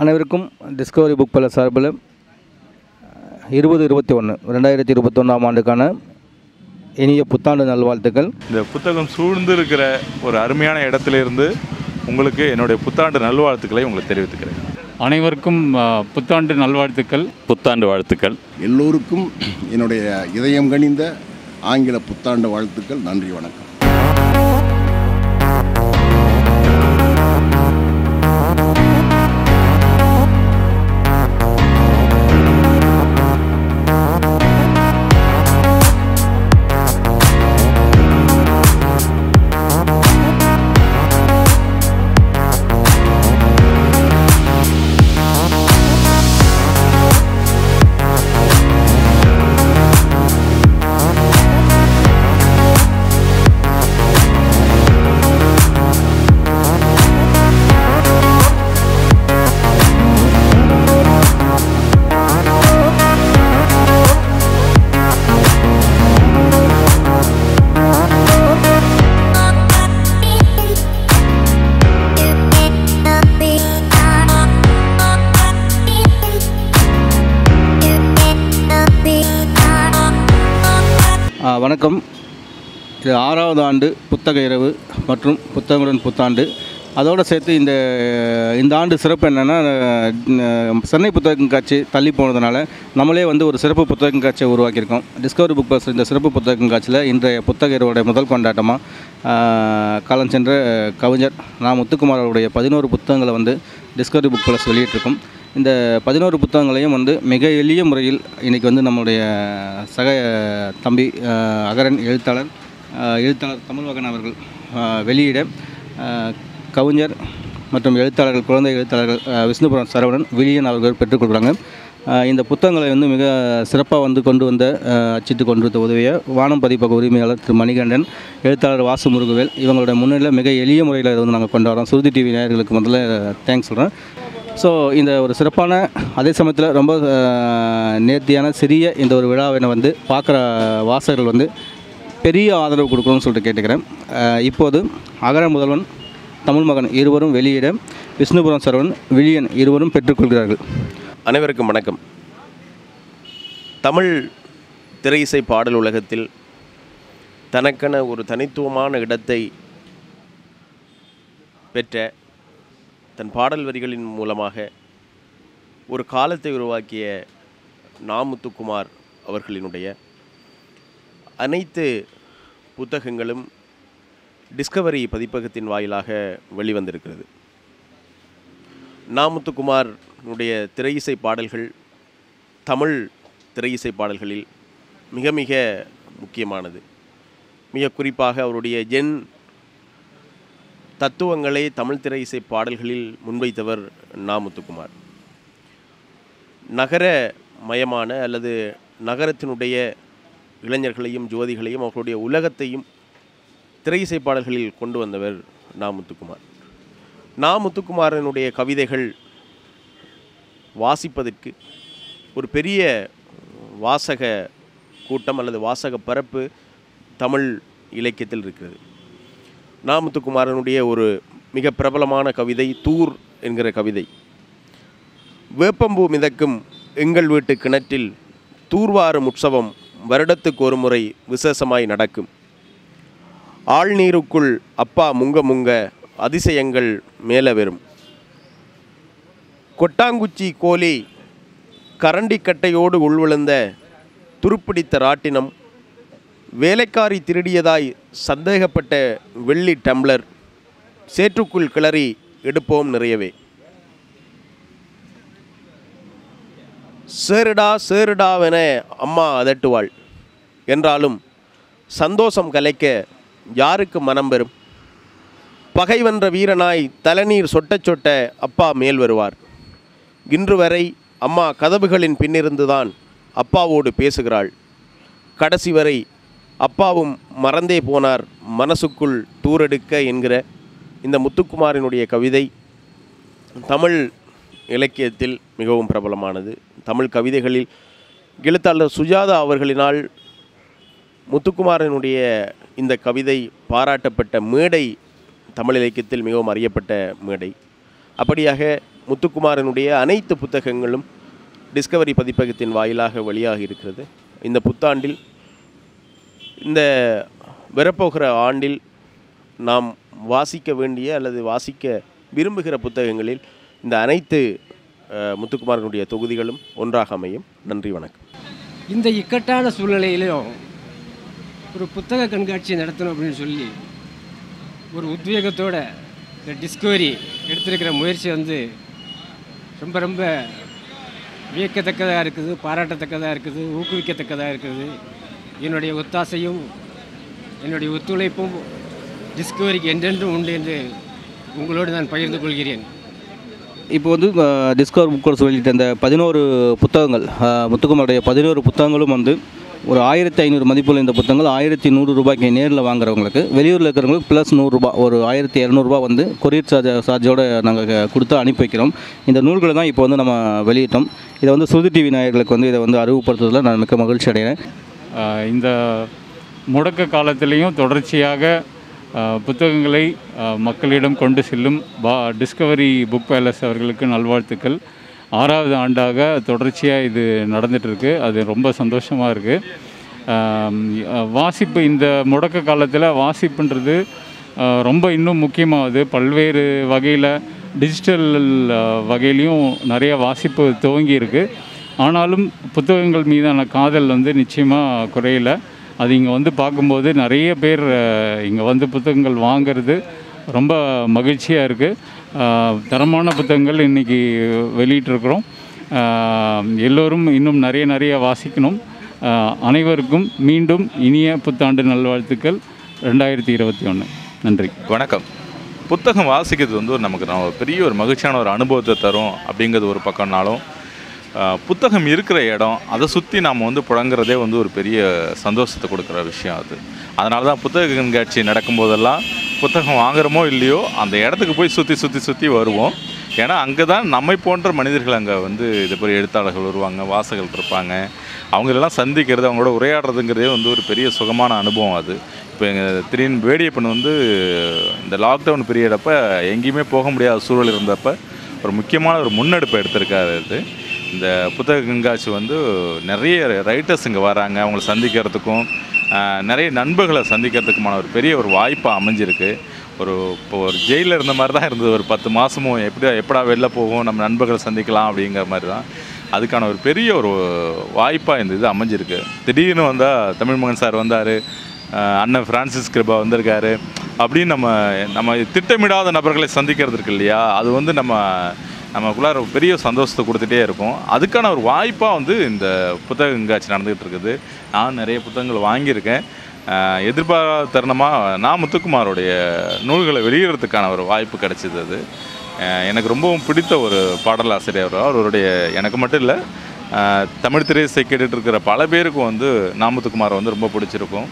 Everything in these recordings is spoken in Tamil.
அனைவருக்கும் டிஸ்கவரி புக் பல சார்பில் இருபது இருபத்தி ஒன்று ரெண்டாயிரத்தி இருபத்தொன்னாம் ஆண்டுக்கான இனிய புத்தாண்டு நல்வாழ்த்துக்கள். இந்த புத்தகம் சூழ்ந்து இருக்கிற ஒரு அருமையான இடத்துல இருந்து உங்களுக்கு என்னுடைய புத்தாண்டு நல்வாழ்த்துக்களை உங்களுக்கு தெரிவித்துக்கிறேன். அனைவருக்கும் புத்தாண்டு நல்வாழ்த்துக்கள். புத்தாண்டு வாழ்த்துக்கள். எல்லோருக்கும் என்னுடைய இதயம் கனிந்த ஆங்கில புத்தாண்டு வாழ்த்துக்கள். நன்றி வணக்கம். வணக்கம். இது ஆறாவது ஆண்டு புத்தக இரவு மற்றும் புத்தகங்களுடன் புத்தாண்டு. அதோடு சேர்த்து இந்த இந்த ஆண்டு சிறப்பு என்னென்னா சென்னை புத்தகம் காட்சி தள்ளி போனதுனால நம்மளே வந்து ஒரு சிறப்பு புத்தகம் காட்சியை உருவாக்கியிருக்கோம். டிஸ்கவரி புக் பஸ் இந்த சிறப்பு புத்தகம் காட்சியில் இன்றைய புத்தக இரவுடைய முதல் கொண்டாட்டமாக காலம் சென்ற கவிஞர் நான் முத்துக்குமார் அவருடைய பதினோரு புத்தகங்களை வந்து டிஸ்கவரி புக் ப்ளஸ் வெளியிட்டிருக்கோம். இந்த பதினோரு புத்தகங்களையும் வந்து மிக எளிய முறையில் இன்றைக்கி வந்து நம்முடைய சக தம்பி அகரன் எழுத்தாளர் எழுத்தாளர் தமிழ்வகன் அவர்கள் வெளியிட கவிஞர் மற்றும் எழுத்தாளர்கள் குழந்தை எழுத்தாளர்கள் விஷ்ணுபுரம் சரவணன் விலியன் அவர்கள் பெற்றுக்கொள்கிறாங்க இந்த புத்தகங்களை வந்து மிக சிறப்பாக வந்து கொண்டு வந்த அச்சிட்டு கொண்டு வந்த உதவிய வானம் பதிப்பக உரிமையாளர் திரு. மணிகண்டன் எழுத்தாளர் வாசு முருகவேல் இவங்களோட முன்னிலையில் மிக எளிய முறையில் வந்து நாங்கள் கொண்டாடுறோம் சுருதி டிவி நேயர்களுக்கு முதல்ல தேங்க்ஸ் சொல்கிறேன் ஸோ இந்த ஒரு சிறப்பான அதே சமயத்தில் ரொம்ப நேர்த்தியான சிறிய இந்த ஒரு விழாவினை வந்து பார்க்குற வாசகர்கள் வந்து பெரிய ஆதரவு கொடுக்கணும்னு சொல்லிட்டு கேட்டுக்கிறேன். இப்போது அகர முதல்வன் தமிழ் மகன் இருவரும் வெளியிட விஷ்ணுபுரம் சரவன் விழியன் இருவரும் பெற்றுக்கொள்கிறார்கள். அனைவருக்கும் வணக்கம். தமிழ் திரையிசை பாடல் உலகத்தில் தனக்கென ஒரு தனித்துவமான இடத்தை பெற்ற தன் பாடல் வரிகளின் மூலமாக ஒரு காலத்தை உருவாக்கிய நாமுத்துக்குமார் அவர்களினுடைய அனைத்து புத்தகங்களும் டிஸ்கவரி பதிப்பகத்தின் வாயிலாக வெளிவந்திருக்கிறது. நாமுத்துக்குமாருடைய திரையிசை பாடல்கள் தமிழ் திரையிசை பாடல்களில் மிக மிக முக்கியமானது. மிக குறிப்பாக அவருடைய ஜென் தத்துவங்களை தமிழ் திரை இசை பாடல்களில் முன்வைத்தவர் நாமுத்துக்குமார். நகர மயமான அல்லது நகரத்தினுடைய இளைஞர்களையும் ஜோதிகளையும் அவர்களுடைய உலகத்தையும் திரை இசை பாடல்களில் கொண்டு வந்தவர் நா முத்துக்குமார் நா முத்துக்குமாரனுடைய கவிதைகள் வாசிப்பதற்கு ஒரு பெரிய வாசக கூட்டம் அல்லது வாசக பரப்பு தமிழ் இலக்கியத்தில் இருக்கிறது. நாமத்துக்குமாரனுடைய ஒரு மிக பிரபலமான கவிதை தூர் என்கிற கவிதை. வேப்பம்பூ மிதக்கும் எங்கள் வீட்டு கிணற்றில் தூர்வாரும் உற்சவம் வருடத்துக்கு ஒரு முறை விசேஷமாய் நடக்கும். ஆழ்நீருக்குள் அப்பா முங்க முங்க அதிசயங்கள் மேலே வரும். கொட்டாங்குச்சி கோலி கரண்டிக்கட்டையோடு உள்விழுந்த துருப்பிடித்த ராட்டினம் வேலைக்காரி திருடியதாய் சந்தேகப்பட்ட வெள்ளி டம்ளர் சேற்றுக்குள் கிளறி எடுப்போம் நிறையவே. சேருடா சேருடாவென அம்மா அதட்டுவாள். என்றாலும் சந்தோஷம் கலைக்க யாருக்கு மனம் பெறும்? பகை வென்ற வீரனாய் தலைநீர் சொட்ட சொட்ட அப்பா மேல் வருவார். இன்று வரை அம்மா கதவுகளின் பின்னிருந்துதான் அப்பாவோடு பேசுகிறாள். கடைசி வரை அப்பாவும் மறந்தே போனார். மனசுக்குள் டூரெடுக்க என்கிற இந்த முத்துக்குமாரினுடைய கவிதை தமிழ் இலக்கியத்தில் மிகவும் பிரபலமானது. தமிழ் கவிதைகளில் எழுத்தாளர் சுஜாதா அவர்களினால் முத்துக்குமாரனுடைய இந்த கவிதை பாராட்டப்பட்ட மேடை தமிழ் இலக்கியத்தில் மிகவும் அறியப்பட்ட மேடை. அப்படியாக முத்துக்குமாரனுடைய அனைத்து புத்தகங்களும் டிஸ்கவரி பதிப்பகத்தின் வாயிலாக வெளியாகி இருக்கிறது. இந்த புத்தாண்டில் இந்த வரப்போகிற ஆண்டில் நாம் வாசிக்க வேண்டிய அல்லது வாசிக்க விரும்புகிற புத்தகங்களில் இந்த அனைத்து முத்துக்குமாரனுடைய தொகுதிகளும் ஒன்றாக அமையும். நன்றி வணக்கம். இந்த இக்கட்டான சூழ்நிலையிலும் ஒரு புத்தக கண்காட்சி நடத்தணும் அப்படின்னு சொல்லி ஒரு உத்வேகத்தோட இந்த டிஸ்கவரி எடுத்திருக்கிற முயற்சி வந்து ரொம்ப ரொம்ப வியக்கத்தக்கதாக இருக்குது பாராட்டத்தக்கதாக இருக்குது ஊக்குவிக்கத்தக்கதாக இருக்குது. என்னுடைய ஒத்தாசையும் என்னுடைய ஒத்துழைப்பும் டிஸ்கவரிக்கு என்றென்றும் உண்டு என்று உங்களோடு நான் பகிர்ந்து கொள்கிறேன். இப்போ வந்து டிஸ்கவர் புக்கோர்ஸ் சொல்லிட்டு அந்த பதினோரு புத்தகங்கள் முத்துக்குமாருடைய பதினோரு புத்தகங்களும் வந்து ஒரு ஆயிரத்தி ஐநூறு மதிப்புள்ள இந்த புத்தகங்கள் ஆயிரத்தி நூறு ரூபாய்க்கு நேரில் வாங்குறவங்களுக்கு வெளியூரில் இருக்கிறவங்களுக்கு ப்ளஸ் நூறுரூபா ஒரு ஆயிரத்தி இரநூறுபா வந்து கொரியர் சார்ஜ் சார்ஜோடு நாங்கள் கொடுத்து அனுப்பி வைக்கிறோம். இந்த நூல்களை தான் இப்போ வந்து நம்ம வெளியிட்டோம். இதை வந்து சுருதி டிவி நாயர்களுக்கு வந்து இதை வந்து அறிவுப்படுத்துறதுல நான் மிக மகிழ்ச்சி அடைகிறேன். இந்த முடக்க காலத்திலையும் தொடர்ச்சியாக புத்தகங்களை மக்களிடம் கொண்டு செல்லும் பா டிஸ்கவரி புக் பேலஸ் அவர்களுக்கு நல்வாழ்த்துக்கள். ஆறாவது ஆண்டாக தொடர்ச்சியாக இது நடந்துகிட்ருக்கு அது ரொம்ப சந்தோஷமாக இருக்குது வாசிப்பு இந்த முடக்க காலத்தில் வாசிப்புன்றது ரொம்ப இன்னும் முக்கியமாகுது பல்வேறு வகையில் டிஜிட்டல் வகையிலையும் நிறைய வாசிப்பு துவங்கியிருக்கு. ஆனாலும் புத்தகங்கள் மீதான காதல் வந்து நிச்சயமாக குறையல. அது இங்கே வந்து பார்க்கும்போது நிறைய பேர் இங்கே வந்து புத்தகங்கள் வாங்குறது ரொம்ப மகிழ்ச்சியாக இருக்குது தரமான புத்தகங்கள் இன்றைக்கி வெளியிட்டிருக்கிறோம். எல்லோரும் இன்னும் நிறைய நிறைய வாசிக்கணும். அனைவருக்கும் மீண்டும் இனிய புத்தாண்டு நல்வாழ்த்துக்கள். ரெண்டாயிரத்தி இருபத்தி ஒன்று நன்றி. வணக்கம். புத்தகம் வாசிக்கிறது வந்து ஒரு நமக்கு நான் ஒரு பெரிய ஒரு மகிழ்ச்சியான ஒரு அனுபவத்தை தரும் அப்படிங்கிறது ஒரு பக்கம்னாலும் புத்தகம் இருக்கிற இடம் அதை சுற்றி நாம் வந்து புழங்குறதே வந்து ஒரு பெரிய சந்தோஷத்தை கொடுக்குற விஷயம் அது. அதனால தான் புத்தக கண்காட்சி நடக்கும்போதெல்லாம் புத்தகம் வாங்குறோமோ இல்லையோ அந்த இடத்துக்கு போய் சுற்றி சுற்றி சுற்றி வருவோம். ஏன்னா அங்கே தான் நம்மை போன்ற மனிதர்கள் அங்கே வந்து இது போய் எழுத்தாளர்கள் வருவாங்க வாசகர்கள் இருப்பாங்க. அவங்களெல்லாம் சந்திக்கிறது அவங்களோட உரையாடுறதுங்கிறதே வந்து ஒரு பெரிய சுகமான அனுபவம் அது. இப்போ எங்கள் திடீர்னு வேடியப்பன் வந்து இந்த லாக்டவுன் பீரியடப்போ எங்கேயுமே போக முடியாத சூழல் இருந்தப்போ ஒரு முக்கியமான ஒரு முன்னெடுப்பை எடுத்திருக்காரு அது. இந்த புத்தக கண்காட்சி வந்து நிறைய ரைட்டர்ஸ் இங்கே வராங்க. அவங்கள சந்திக்கிறதுக்கும் நிறைய நண்பர்களை சந்திக்கிறதுக்குமான ஒரு பெரிய ஒரு வாய்ப்பாக அமைஞ்சிருக்கு. ஒரு இப்போ ஒரு ஜெயிலில் இருந்த மாதிரி தான் இருந்தது. ஒரு பத்து மாதமும் எப்படி எப்படா வெளில போகும் நம்ம நண்பர்களை சந்திக்கலாம் அப்படிங்கிற மாதிரி தான் அதுக்கான ஒரு பெரிய ஒரு வாய்ப்பாக இந்த இது அமைஞ்சிருக்கு. திடீர்னு வந்தால் தமிழ்மகன் சார் வந்தார். அண்ணன் ஃப்ரான்சிஸ் கிருபா வந்திருக்காரு. அப்படின்னு நம்ம நம்ம திட்டமிடாத நபர்களை சந்திக்கிறது இருக்கு இல்லையா? அது வந்து நம்ம நமக்குள்ளார பெரிய சந்தோஷத்தை கொடுத்துட்டே இருக்கும். அதுக்கான ஒரு வாய்ப்பாக வந்து இந்த புத்தக கண்காட்சி நடந்துகிட்டு இருக்குது நான் நிறைய புத்தகங்கள் வாங்கியிருக்கேன். எதிர்பாராத தருணமாக நான் முத்துக்குமாரோடைய நூல்களை வெளியிடுறதுக்கான ஒரு வாய்ப்பு கிடைச்சிது அது. எனக்கு ரொம்பவும் பிடித்த ஒரு பாடலாசிரியர் ஆசிரியர் அவருடைய எனக்கு மட்டும் இல்லை தமிழ் திரையிசை கேட்டுட்டு இருக்கிற பல பேருக்கும் வந்து நாமத்துக்குமார் வந்து ரொம்ப பிடிச்சிருக்கும்.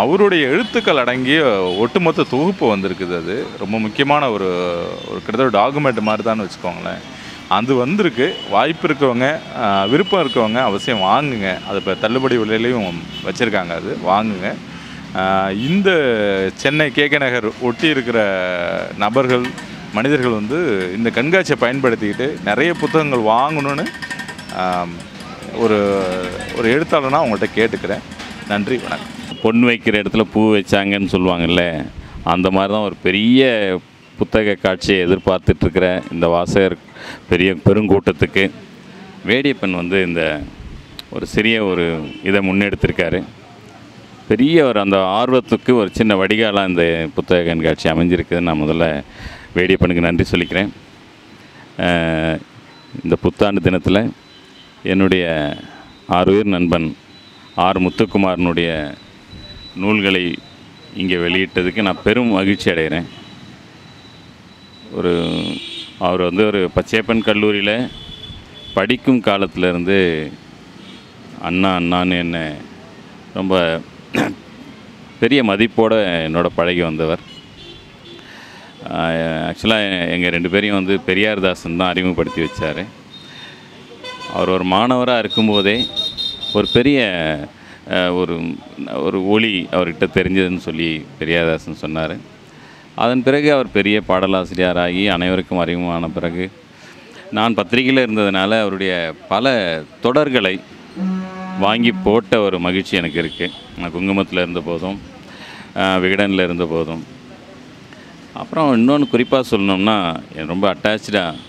அவருடைய எழுத்துக்கள் அடங்கிய ஒட்டுமொத்த தொகுப்பு வந்திருக்குது அது. ரொம்ப முக்கியமான ஒரு ஒரு கிட்டத்தட்ட டாக்குமெண்ட் மாதிரி தான் வச்சுக்கோங்களேன். அது வந்திருக்கு. வாய்ப்பு இருக்கவங்க விருப்பம் இருக்கவங்க அவசியம் வாங்குங்க. அது இப்போ தள்ளுபடி விலையிலையும் வச்சுருக்காங்க அது. வாங்குங்க. இந்த சென்னை கேகே நகர் ஒட்டி இருக்கிற நபர்கள் மனிதர்கள் வந்து இந்த கண்காட்சியை பயன்படுத்திக்கிட்டு நிறைய புத்தகங்கள் வாங்கணும்னு ஒரு ஒரு எழுத்தாளனா அவங்கள்ட்ட கேட்டுக்கிறேன். நன்றி வணக்கம். பொன் வைக்கிற இடத்துல பூ வச்சாங்கன்னு சொல்லுவாங்கல்ல அந்த மாதிரி தான் ஒரு பெரிய புத்தக காட்சியை எதிர்பார்த்துட்ருக்கிற இந்த வாசகர் பெரிய பெருங்கூட்டத்துக்கு. வேடியப்பன் வந்து இந்த ஒரு சிறிய ஒரு இதை முன்னெடுத்திருக்காரு. பெரிய ஒரு அந்த ஆர்வத்துக்கு ஒரு சின்ன வடிகாலாக இந்த புத்தக கண்காட்சி அமைஞ்சிருக்குது நான் முதல்ல வேடியப்பனுக்கு நன்றி சொல்லிக்கிறேன். இந்த புத்தாண்டு தினத்தில் என்னுடைய ஆறுயிர் நண்பன் ஆர் முத்துக்குமாரனுடைய நூல்களை இங்கே வெளியிட்டதுக்கு நான் பெரும் மகிழ்ச்சி அடைகிறேன். ஒரு அவர் வந்து ஒரு பச்சையப்பன் கல்லூரியில் படிக்கும் காலத்திலேருந்து அண்ணா அண்ணான்னு என்ன ரொம்ப பெரிய மதிப்போடு என்னோட பழகி வந்தவர். ஆக்சுவலாக எங்கள் ரெண்டு பேரையும் வந்து பெரியார் தாசன் தான் அறிமுகப்படுத்தி வச்சார். அவர் ஒரு மாணவராக இருக்கும்போதே ஒரு பெரிய ஒரு ஒரு ஒளி அவர்கிட்ட தெரிஞ்சதுன்னு சொல்லி பெரியாதாசன் சொன்னார். அதன் பிறகு அவர் பெரிய பாடலாசிரியராகி அனைவருக்கும் அறிமுகமான பிறகு நான் பத்திரிகையில் இருந்ததுனால அவருடைய பல தொடர்களை வாங்கி போட்ட ஒரு மகிழ்ச்சி எனக்கு இருக்குது நான் குங்குமத்தில் இருந்த போதும் விகடனில் இருந்த போதும். அப்புறம் இன்னொன்று குறிப்பாக சொல்லணும்னா ரொம்ப அட்டாச்சாக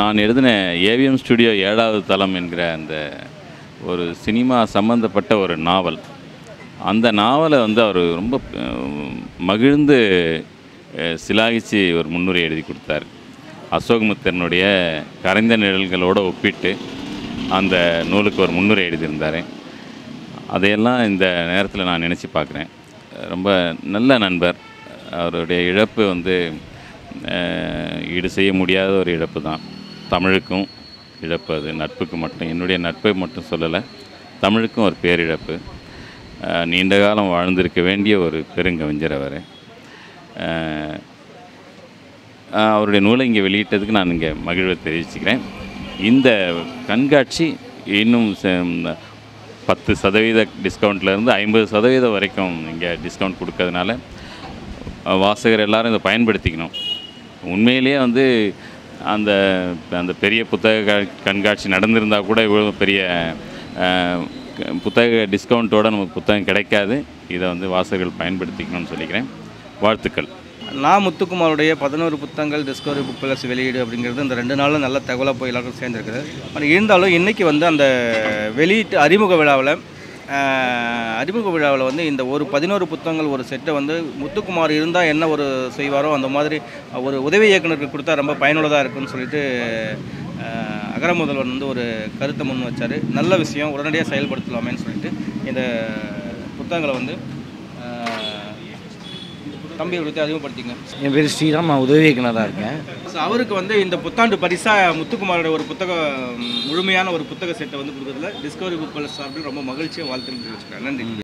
நான் எழுதின ஏவிஎம் ஸ்டுடியோ ஏழாவது தளம் என்கிற அந்த ஒரு சினிமா சம்மந்தப்பட்ட ஒரு நாவல். அந்த நாவலை வந்து அவர் ரொம்ப மகிழ்ந்து சிலாகிச்சு ஒரு முன்னுரை எழுதி கொடுத்தார். அசோகமுத்தனுடைய கரைந்த நிழல்களோடு ஒப்பிட்டு அந்த நூலுக்கு ஒரு முன்னுரை எழுதியிருந்தார். அதையெல்லாம் இந்த நேரத்தில் நான் நினச்சி பார்க்குறேன் ரொம்ப நல்ல நண்பர். அவருடைய இழப்பு வந்து ஈடு செய்ய முடியாத ஒரு இழப்பு தான். தமிழுக்கும் இழப்பு அது நட்புக்கு மட்டும் என்னுடைய நட்பை மட்டும் சொல்லலை தமிழுக்கும் ஒரு பேரிழப்பு. நீண்ட காலம் வாழ்ந்திருக்க வேண்டிய ஒரு பெருங்கவிஞர் அவர். அவருடைய நூலை இங்கே வெளியிட்டதுக்கு நான் இங்கே மகிழ்வை தெரிவிச்சுக்கிறேன். இந்த கண்காட்சி இன்னும் ச- பத்து சதவீத டிஸ்கவுண்ட்லேருந்து ஐம்பது சதவீதம் வரைக்கும் இங்கே டிஸ்கவுண்ட் கொடுக்கறதுனால வாசகர் எல்லாரும் இதை பயன்படுத்திக்கணும். உண்மையிலேயே வந்து அந்த அந்த பெரிய புத்தக கண்காட்சி நடந்திருந்தால் கூட இவ்வளோ பெரிய புத்தக டிஸ்கவுண்ட்டோட நமக்கு புத்தகம் கிடைக்காது. இதை வந்து வாசகர்கள் பயன்படுத்திக்கணும்னு சொல்லிக்கிறேன். வாழ்த்துக்கள். நான் முத்துக்குமாருடைய பதினோரு புத்தகங்கள் டிஸ்கவரி புக் பிளஸ் வெளியீடு அப்படிங்கிறது இந்த ரெண்டு நாளில் நல்ல தகவலாக போய் எல்லாருக்கும் சேர்ந்துருக்குது. ஆனால் இருந்தாலும் இன்றைக்கி வந்து அந்த வெளியீட்டு அறிமுக விழாவில் அறிமுக விழாவில் வந்து இந்த ஒரு பதினோரு புத்தகங்கள் ஒரு செட்டை வந்து முத்துக்குமார் இருந்தால் என்ன ஒரு செய்வாரோ அந்த மாதிரி ஒரு உதவி இயக்குனருக்கு கொடுத்தா ரொம்ப பயனுள்ளதாக இருக்குன்னு சொல்லிட்டு அகர முதல்வர் வந்து ஒரு கருத்தை முன் வச்சார். நல்ல விஷயம் உடனடியாக செயல்படுத்தலாமேன்னு சொல்லிட்டு இந்த புத்தகங்களை வந்து தம்பி கொடுத்து அறிமுகப்படுத்திங்க என் பேர் ஸ்ரீராம் நான் உதவி இயக்குனராக இருக்கேன். ஸோ அவருக்கு வந்து இந்த புத்தாண்டு பரிசா முத்துக்குமாரோட ஒரு புத்தக முழுமையான ஒரு புத்தக செட்டை வந்து கொடுக்குறதுல டிஸ்கவரி புக் சார்பில் ரொம்ப மகிழ்ச்சியாக வாழ்த்து தெரிவிச்சுக்கிறேன். நன்றி.